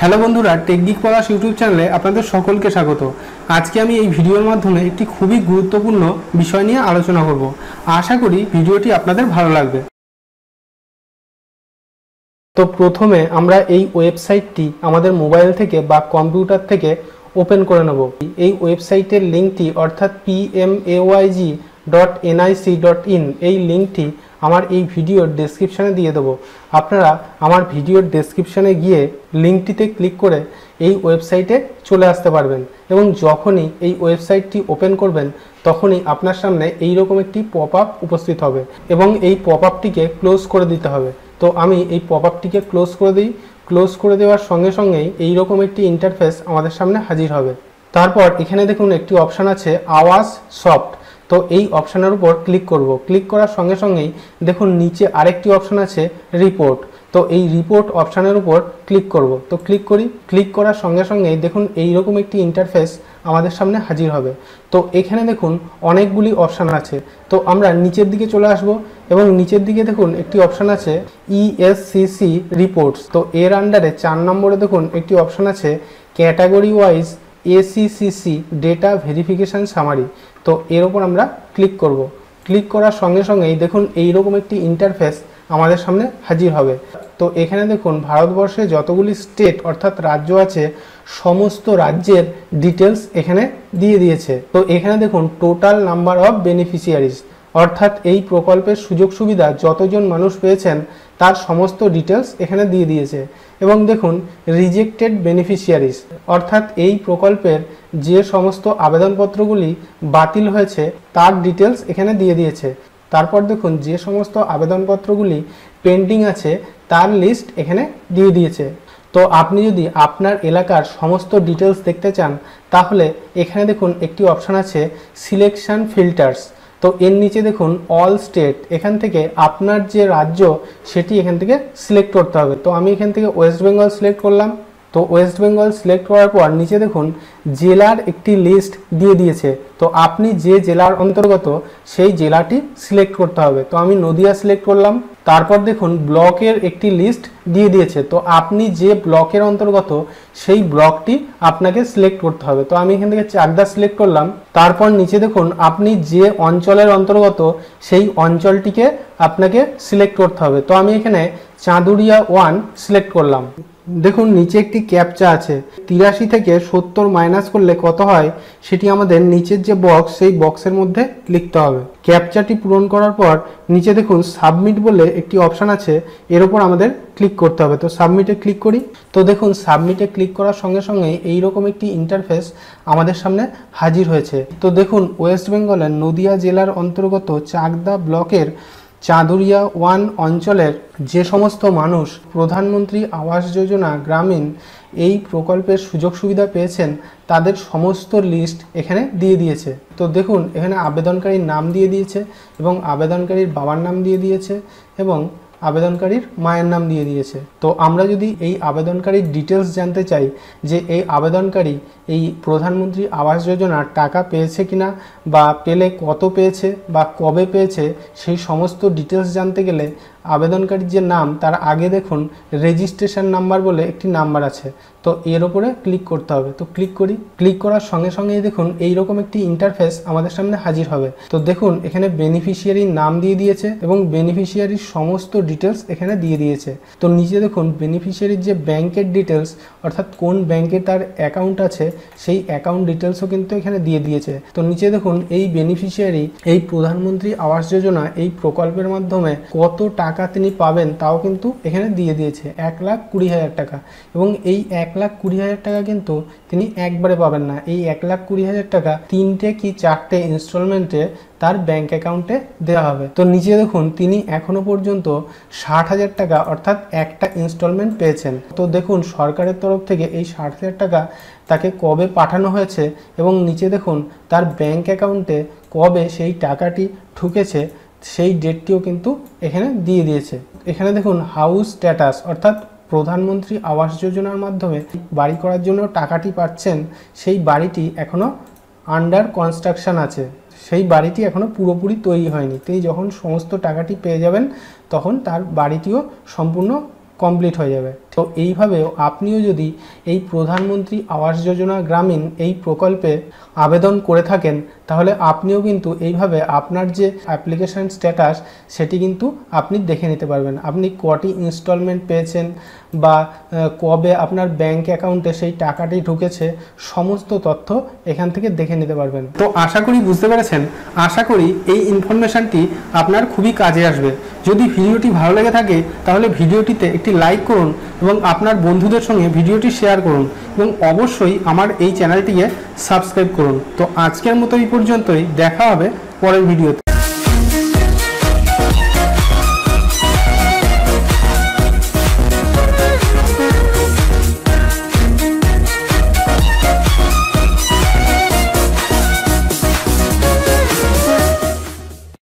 Hello বন্ধুরা technique পলাশ YouTube চ্যানেলে আপনাদের সকলকে স্বাগত। আজকে আমি এই ভিডিওর মাধ্যমে একটি খুবই গুরুত্বপূর্ণ বিষয় নিয়ে আলোচনা করব। আশা করি ভিডিওটি আপনাদের ভালো লাগবে। তো প্রথমে আমরা এই ওয়েবসাইটটি আমাদের মোবাইল থেকে বা কম্পিউটার থেকে ওপেন করে নেব। এই ওয়েবসাইটের লিঙ্কটি অর্থাৎ PMAYG dot NIC dot in এই লিঙ্কটি আমার এই ভিডিওর ডেসক্রিপশানে দিয়ে দেবো। আপনারা আমার ভিডিওর ডেসক্রিপশানে গিয়ে লিঙ্কটিতে ক্লিক করে এই ওয়েবসাইটে চলে আসতে পারবেন এবং যখনই এই ওয়েবসাইটটি ওপেন করবেন, তখনই আপনার সামনে এই রকম একটি পপ আপ উপস্থিত হবে এবং এই পপ আপটিকে ক্লোজ করে দিতে হবে। তো আমি এই পপ আপটিকে ক্লোজ করে দিই। ক্লোজ করে দেওয়ার সঙ্গে সঙ্গেই এই রকম একটি ইন্টারফেস আমাদের সামনে হাজির হবে। তারপর এখানে দেখুন একটি অপশান আছে আওয়াজ সফট। তো এই অপশানের উপর ক্লিক করব। ক্লিক করার সঙ্গে সঙ্গেই দেখুন নিচে আরেকটি অপশান আছে রিপোর্ট তো এই রিপোর্ট অপশানের উপর ক্লিক করব। তো ক্লিক করি ক্লিক করার সঙ্গে সঙ্গেই দেখুন এই রকম একটি ইন্টারফেস আমাদের সামনে হাজির হবে। তো এখানে দেখুন অনেকগুলি অপশান আছে। তো আমরা নিচের দিকে চলে আসব এবং নিচের দিকে দেখুন একটি অপশান আছে E ইএসসিসি রিপোর্টস তো এর আন্ডারে চার নম্বরে দেখুন একটি অপশান আছে category wise ACCC data verification summary তো এর ওপর আমরা ক্লিক করব। ক্লিক করার সঙ্গে সঙ্গেই দেখুন এই রকম একটি ইন্টারফেস আমাদের সামনে হাজির হবে। তো এখানে দেখুন ভারতবর্ষে যতগুলি স্টেট অর্থাৎ রাজ্য আছে, সমস্ত রাজ্যের ডিটেলস এখানে দিয়ে দিয়েছে। তো এখানে দেখুন টোটাল নাম্বার অফ বেনিফিশিয়ারিজ অর্থাৎ এই প্রকল্পের সুযোগ সুবিধা যতজন মানুষ পেয়েছেন, তার সমস্ত ডিটেলস এখানে দিয়ে দিয়েছে। এবং দেখুন রিজেক্টেড বেনিফিশিয়ারিজ অর্থাৎ এই প্রকল্পের যে সমস্ত আবেদনপত্রগুলি বাতিল হয়েছে, তার ডিটেলস এখানে দিয়ে দিয়েছে। তারপর দেখুন, যে সমস্ত আবেদনপত্রগুলি পেন্ডিং আছে, তার লিস্ট এখানে দিয়ে দিয়েছে। তো আপনি যদি আপনার এলাকার সমস্ত ডিটেলস দেখতে চান, তাহলে এখানে দেখুন, একটি অপশান আছে সিলেকশন ফিল্টার্স তো এর নিচে দেখুন অল স্টেট এখান থেকে আপনার যে রাজ্য, সেটি এখান থেকে সিলেক্ট করতে হবে। তো আমি এখান থেকে ওয়েস্ট বেঙ্গল সিলেক্ট করলাম। তো ওয়েস্ট বেঙ্গল সিলেক্ট করার পর নিচে দেখুন, জেলার একটি লিস্ট দিয়ে দিয়েছে। তো আপনি যে জেলার অন্তর্গত সেই জেলাটি সিলেক্ট করতে হবে। তো আমি নদিয়া সিলেক্ট করলাম। তারপর দেখুন, ব্লকের একটি লিস্ট দিয়ে দিয়েছে। তো আপনি যে ব্লকের অন্তর্গত সেই ব্লকটি আপনাকে সিলেক্ট করতে হবে। তো আমি এখান থেকে চাকদা সিলেক্ট করলাম। তারপর নিচে দেখুন, আপনি যে অঞ্চলের অন্তর্গত সেই অঞ্চলটিকে আপনাকে সিলেক্ট করতে হবে। তো আমি এখানে চাঁদুরিয়া ওয়ান সিলেক্ট করলাম। দেখুন, নিচে একটি ক্যাপচা আছে। তিরাশি থেকে সত্তর মাইনাস করলে কত হয়? সেটি আমাদের নিচের যে বক্স সেই বক্সের মধ্যে লিখতে হবে। ক্যাপচাটি পূরণ করার পর নিচে দেখুন সাবমিট বলে একটি অপশান আছে। এর ওপর আমাদের ক্লিক করতে হবে। তো সাবমিটে ক্লিক করি। তো দেখুন সাবমিটে ক্লিক করার সঙ্গে সঙ্গে এই রকম একটি ইন্টারফেস আমাদের সামনে হাজির হয়েছে। তো দেখুন ওয়েস্ট বেঙ্গলের নদিয়া জেলার অন্তর্গত চাকদা ব্লকের চাঁদুরিয়া ওয়ান অঞ্চলের যে সমস্ত মানুষ প্রধানমন্ত্রী আবাস যোজনা গ্রামীণ এই প্রকল্পের সুযোগ সুবিধা পেয়েছেন, তাদের সমস্ত লিস্ট এখানে দিয়ে দিয়েছে। তো দেখুন, এখানে আবেদনকারীর নাম দিয়ে দিয়েছে এবং আবেদনকারীর বাবার নাম দিয়ে দিয়েছে এবং আবেদনকারীর মায়ের নাম দিয়ে দিয়েছে। তো আমরা যদি এই আবেদনকারীর ডিটেলস জানতে চাই যে এই আবেদনকারী এই প্রধানমন্ত্রী আবাস যোজনার টাকা পেয়েছে কিনা বা পেলে কত পেয়েছে বা কবে পেয়েছে, সেই সমস্ত ডিটেলস জানতে গেলে আবেদনকারীর যে নাম, তার আগে দেখুন রেজিস্ট্রেশন নাম্বার বলে একটি নাম্বার আছে। তো এর ওপরে ক্লিক করতে হবে। তো ক্লিক করি। ক্লিক করার সঙ্গে সঙ্গেই দেখুন এই রকম একটি ইন্টারফেস আমাদের সামনে হাজির হবে। তো দেখুন এখানে বেনিফিশিয়ারির নাম দিয়ে দিয়েছে এবং বেনিফিশিয়ারির সমস্ত ডিটেলস এখানে দিয়ে দিয়েছে। তো নিচে দেখুন বেনিফিশিয়ারির যে ব্যাংকের ডিটেলস অর্থাৎ কোন ব্যাংকে তার অ্যাকাউন্ট আছে, সেই অ্যাকাউন্ট ডিটেলসও কিন্তু এখানে দিয়ে দিয়েছে। তো নিচে দেখুন এই বেনিফিশিয়ারি এই প্রধানমন্ত্রী আবাস যোজনা এই প্রকল্পের মাধ্যমে কত টাকা তিনি পাবেন, তাও কিন্তু এখানে দিয়ে দিয়েছে এক লাখ কুড়ি হাজার টাকা। এবং এই এক লাখ কুড়ি হাজার টাকা কিন্তু তিনি একবারে পাবেন না। এই এক লাখ কুড়ি হাজার টাকা তিনটে কি চারটে ইনস্টলমেন্টে তার ব্যাংক অ্যাকাউন্টে দেওয়া হবে। তো নিচে দেখুন, তিনি এখনও পর্যন্ত ষাট হাজার টাকা অর্থাৎ একটা ইনস্টলমেন্ট পেয়েছেন। তো দেখুন, সরকারের তরফ থেকে এই ষাট হাজার টাকা তাকে কবে পাঠানো হয়েছে এবং নিচে দেখুন, তার ব্যাংক অ্যাকাউন্টে কবে সেই টাকাটি ঢুকেছে সেই ডেটটিও কিন্তু এখানে দিয়ে দিয়েছে। এখানে দেখুন হাউস স্ট্যাটাস অর্থাৎ প্রধানমন্ত্রী আবাস যোজনার মাধ্যমে বাড়ি করার জন্য টাকাটি পাচ্ছেন, সেই বাড়িটি এখনও আন্ডার কনস্ট্রাকশান আছে। সেই বাড়িটি এখনও পুরোপুরি তৈরি হয়নি। তিনি যখন সমস্ত টাকাটি পেয়ে যাবেন, তখন তার বাড়িটিও সম্পূর্ণ কমপ্লিট হয়ে যাবে। তো এইভাবেও আপনিও যদি এই প্রধানমন্ত্রী আবাস যোজনা গ্রামীণ এই প্রকল্পে আবেদন করে থাকেন, তাহলে আপনিও কিন্তু এইভাবে আপনার যে অ্যাপ্লিকেশন স্ট্যাটাস সেটি কিন্তু আপনি দেখে নিতে পারবেন। আপনি কটি ইনস্টলমেন্ট পেয়েছেন বা কবে আপনার ব্যাংক অ্যাকাউন্টে সেই টাকাটি ঢুকেছে, সমস্ত তথ্য এখান থেকে দেখে নিতে পারবেন। তো আশা করি বুঝতে পেরেছেন। আশা করি এই ইনফরমেশনটি আপনার খুবই কাজে আসবে। যদি ভিডিওটি ভালো লেগে থাকে, তাহলে ভিডিওটিতে একটি লাইক করুন এবং আপনার বন্ধুদের সঙ্গে ভিডিওটি শেয়ার করুন এবং অবশ্যই আমার এই চ্যানেলটিকে সাবস্ক্রাইব করুন। তো আজকের মতো এই পর্যন্তই, দেখা হবে পরের ভিডিওতে।